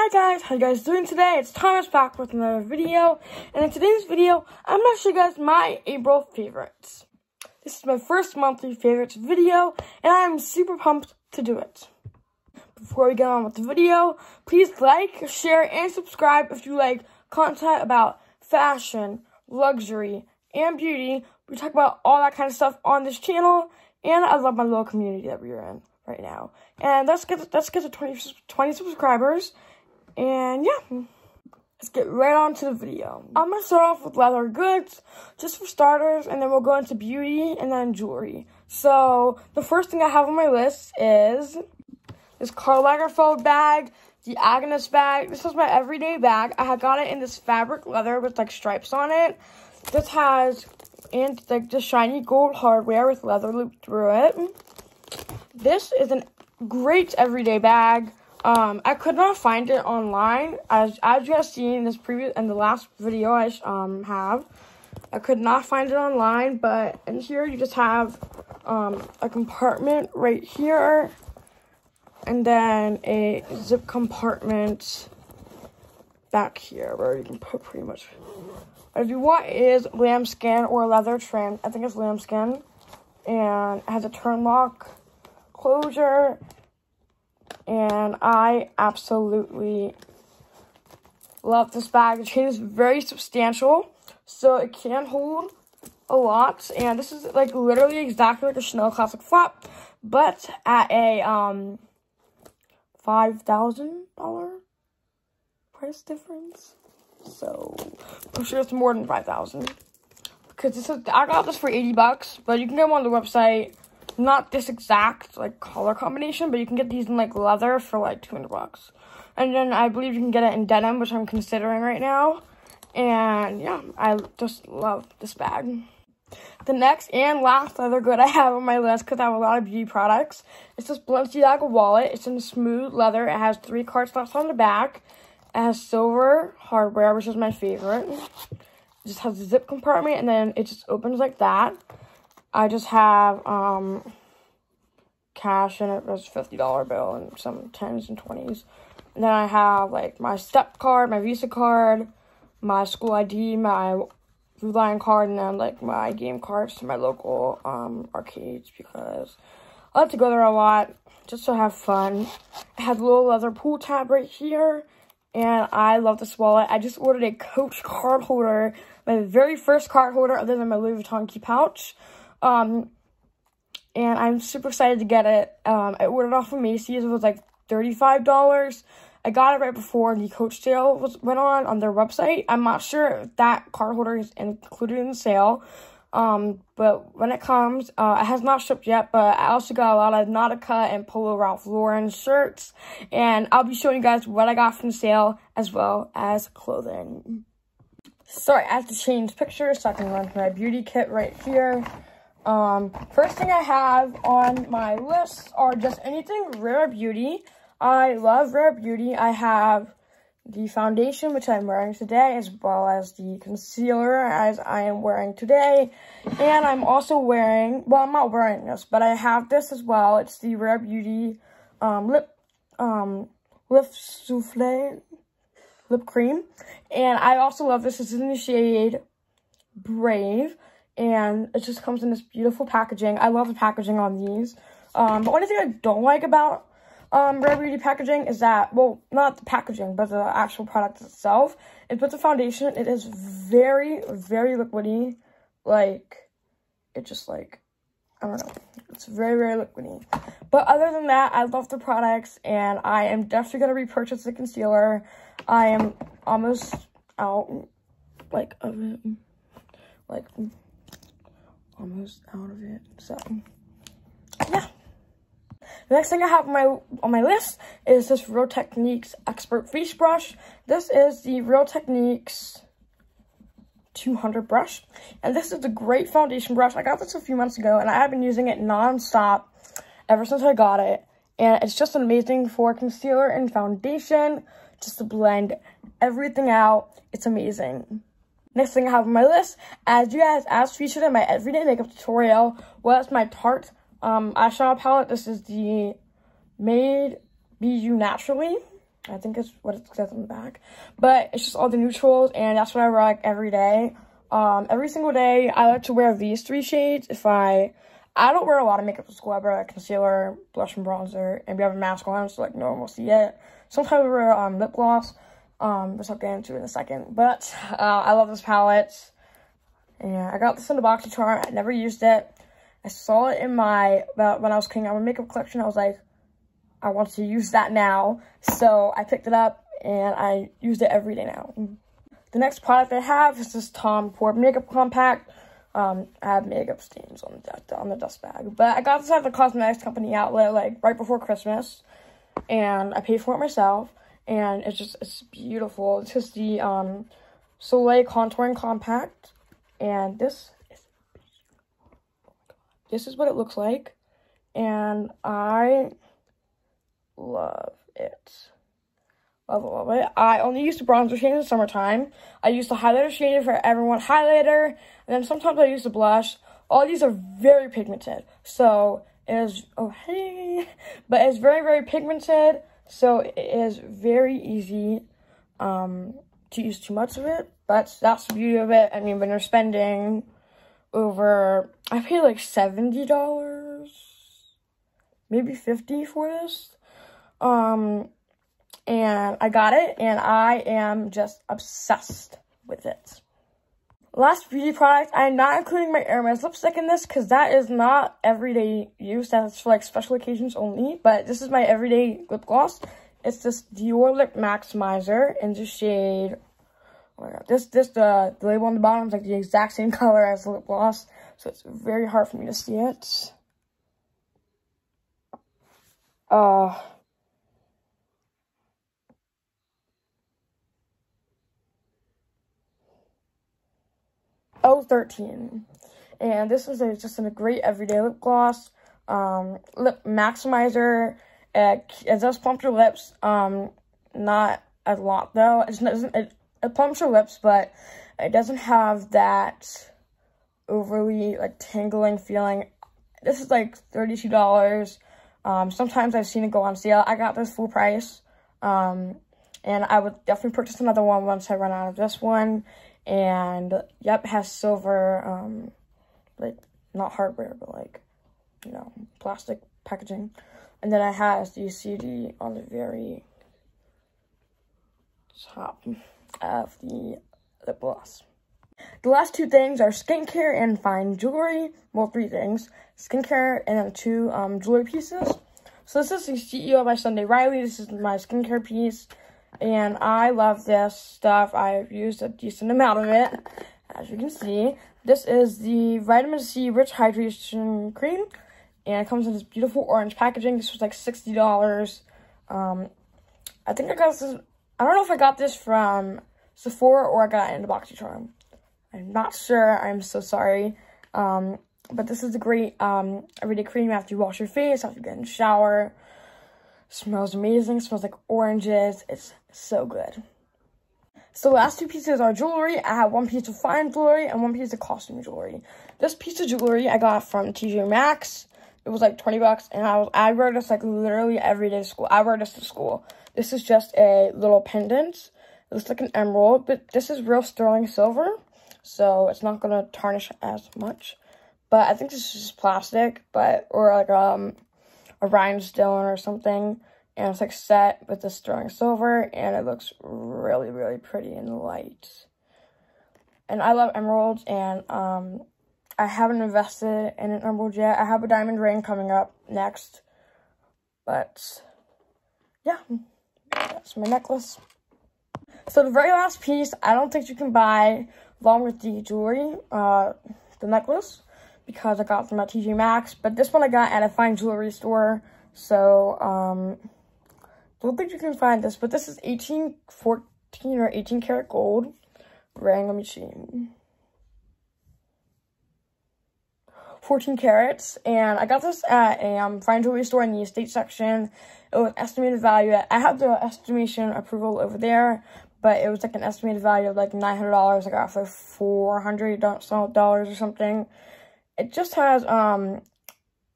Hi guys, how you guys doing today? It's Thomas back with another video, and in today's video, I'm to show you guys my April favorites. This is my first monthly favorites video, and I'm super pumped to do it. Before we get on with the video, please like, share, and subscribe if you like content about fashion, luxury, and beauty. We talk about all that kind of stuff on this channel, and I love my little community that we're in right now. And let's get let's get to 20, 20 subscribers. And yeah, let's get right on to the video. I'm gonna start off with leather goods, just for starters, and then we'll go into beauty and then jewelry. So the first thing I have on my list is this Karl Lagerfeld bag, the Agyness bag. This is my everyday bag. I got it in this fabric leather with like stripes on it. This has and like the shiny gold hardware with leather loop through it. This is a great everyday bag. Um, I could not find it online, as as you have seen in this previous and the last video I um have. I could not find it online, but in here you just have um a compartment right here, and then a zip compartment back here where you can put pretty much what you want is lambskin or leather trim. I think it's lambskin, and it has a turn lock closure and I absolutely love this bag. The chain is very substantial, so it can hold a lot. And this is like literally exactly like a Chanel Classic Flap, but at a um five thousand dollar price difference. So I'm sure it's more than five thousand because this is I got this for eighty bucks, but you can go on the website not this exact like color combination, but you can get these in like leather for like 200 bucks. And then I believe you can get it in denim, which I'm considering right now. And yeah, I just love this bag. The next and last leather good I have on my list because I have a lot of beauty products. It's this Balenciaga wallet. It's in smooth leather. It has three card slots on the back. It has silver hardware, which is my favorite. It just has a zip compartment and then it just opens like that. I just have um, cash in it. There's a $50 bill and some 10s and 20s. And then I have like my step card, my Visa card, my school ID, my Food Lion card, and then like my game cards to my local um, arcades because I like to go there a lot just to have fun. It has a little leather pull tab right here. And I love this wallet. I just ordered a Coach card holder, my very first card holder other than my Louis Vuitton key pouch. Um, and I'm super excited to get it. Um, I ordered off of Macy's. It was like $35. I got it right before the Coach sale was went on on their website. I'm not sure if that card holder is included in the sale. Um, but when it comes, uh, it has not shipped yet, but I also got a lot of Nautica and Polo Ralph Lauren shirts, and I'll be showing you guys what I got from the sale, as well as clothing. Sorry, I have to change pictures so I can run my beauty kit right here. Um, first thing I have on my list are just anything Rare Beauty. I love Rare Beauty. I have the foundation, which I'm wearing today, as well as the concealer, as I am wearing today. And I'm also wearing, well, I'm not wearing this, but I have this as well. It's the Rare Beauty um, lip, um, lip souffle lip cream. And I also love this. It's in the shade Brave and it just comes in this beautiful packaging. I love the packaging on these. Um, but one thing I don't like about um, Rare Beauty packaging is that, well, not the packaging, but the actual product itself. It puts a foundation. It is very, very liquidy. Like, it just, like, I don't know. It's very, very liquidy. But other than that, I love the products, and I am definitely going to repurchase the concealer. I am almost out, like, of it. Like, almost out of it. So, yeah. The next thing I have on my on my list is this Real Techniques Expert Face Brush. This is the Real Techniques 200 brush. And this is a great foundation brush. I got this a few months ago, and I have been using it non-stop ever since I got it. And it's just amazing for concealer and foundation, just to blend everything out. It's amazing. Next thing I have on my list, as you guys asked, featured in my everyday makeup tutorial, was my Tarte um, eyeshadow palette. This is the Made Be You Naturally. I think it's what it says on the back. But it's just all the neutrals, and that's what I rock every day. Um, every single day, I like to wear these three shades. If I, I don't wear a lot of makeup to school. I wear like concealer, blush, and bronzer, and we have a mask on, so like no one will see it. Sometimes I wear um, lip gloss, um, which I'll get into in a second. But uh, I love this palette. Yeah, I got this in the BoxyCharm. I never used it. I saw it in my, when I was cleaning out my makeup collection, I was like, I want to use that now. So I picked it up and I used it every day now. The next product I have is this Tom Ford Makeup Compact. Um, I have makeup stains on the, on the dust bag. But I got this at the cosmetics company outlet like right before Christmas. And I paid for it myself. And it's just, it's beautiful. It's just the um, Soleil Contouring Compact. And this is, this is what it looks like. And I love it. Love it, love it. I only use the bronzer shade in the summertime. I use the highlighter shade for everyone highlighter. And then sometimes I use the blush. All these are very pigmented. So it is, oh hey, but it's very, very pigmented. So it is very easy um, to use too much of it. But that's the beauty of it. I mean, when you're spending over, I paid like $70, maybe 50 for this. Um, and I got it, and I am just obsessed with it. Last beauty product, I'm not including my Hermes lipstick in this because that is not everyday use. That's for like special occasions only. But this is my everyday lip gloss. It's this Dior Lip Maximizer in the shade. Oh my god, this this the, the label on the bottom is like the exact same color as the lip gloss, so it's very hard for me to see it. Uh, O13. And this is a, just a great everyday lip gloss. Um, lip maximizer. It, it does plump your lips. Um, not a lot though. It doesn't. It, it plumps your lips, but it doesn't have that overly like tingling feeling. This is like thirty-two dollars. Um, sometimes I've seen it go on sale. I got this full price. Um, and I would definitely purchase another one once I run out of this one. And yep, has silver, um, like not hardware, but like, you know, plastic packaging. And then it has the CD on the very top of the lip gloss. The last two things are skincare and fine jewelry. Well, three things. Skincare and then two um, jewelry pieces. So this is the CEO by Sunday Riley. This is my skincare piece. And I love this stuff. I've used a decent amount of it, as you can see. This is the Vitamin C Rich Hydration Cream. And it comes in this beautiful orange packaging. This was like $60. Um, I think I got this, I don't know if I got this from Sephora or I got it in the BoxyCharm. I'm not sure. I'm so sorry. Um, but this is a great um, everyday cream after you wash your face, after you get in the shower. Smells amazing. Smells like oranges. It's so good. So the last two pieces are jewelry. I have one piece of fine jewelry and one piece of costume jewelry. This piece of jewelry I got from TJ Maxx. It was like 20 bucks and I was I wear this like literally every day to school. I wear this to school. This is just a little pendant. It looks like an emerald, but this is real sterling silver. So it's not gonna tarnish as much. But I think this is just plastic, but or like um a rhinestone or something. And it's like set with the sterling silver and it looks really, really pretty in the light. And I love emeralds and um, I haven't invested in an emerald yet. I have a diamond ring coming up next. But yeah, that's my necklace. So the very last piece, I don't think you can buy along with the jewelry, uh, the necklace because I got them at TJ Maxx. But this one I got at a fine jewelry store. So, um, don't think you can find this. But this is 18, 14, or 18 karat gold ring. Let me see. 14 carats. And I got this at a um, fine jewelry store in the estate section. It was estimated value. At, I have the estimation approval over there. But it was like an estimated value of like $900. I got for $400 or something. It just has um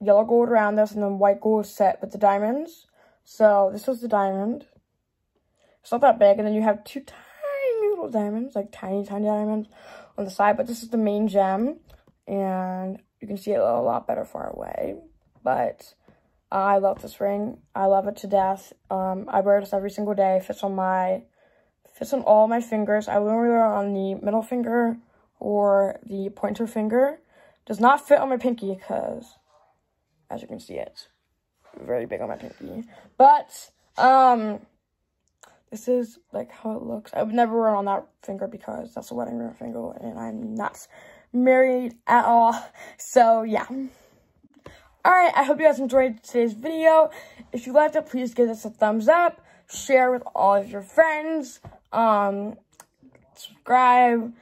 yellow gold around this and then white gold set with the diamonds. So this was the diamond. It's not that big. And then you have two tiny little diamonds, like tiny, tiny diamonds on the side. But this is the main gem. And you can see it a lot better far away. But I love this ring. I love it to death. Um, I wear this every single day. It fits on my, fits on all my fingers. I only wear it on the middle finger or the pointer finger. Does not fit on my pinky because, as you can see, it's very big on my pinky. But, um, this is like how it looks. I would never wear it on that finger because that's a wedding ring finger and I'm not married at all. So, yeah. Alright, I hope you guys enjoyed today's video. If you liked it, please give us a thumbs up. Share with all of your friends. Um, subscribe.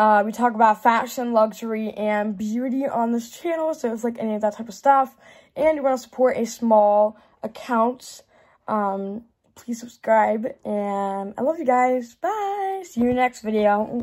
Uh, we talk about fashion, luxury, and beauty on this channel. So it's like any of that type of stuff. And you want to support a small account. Um, please subscribe. And I love you guys. Bye. See you next video.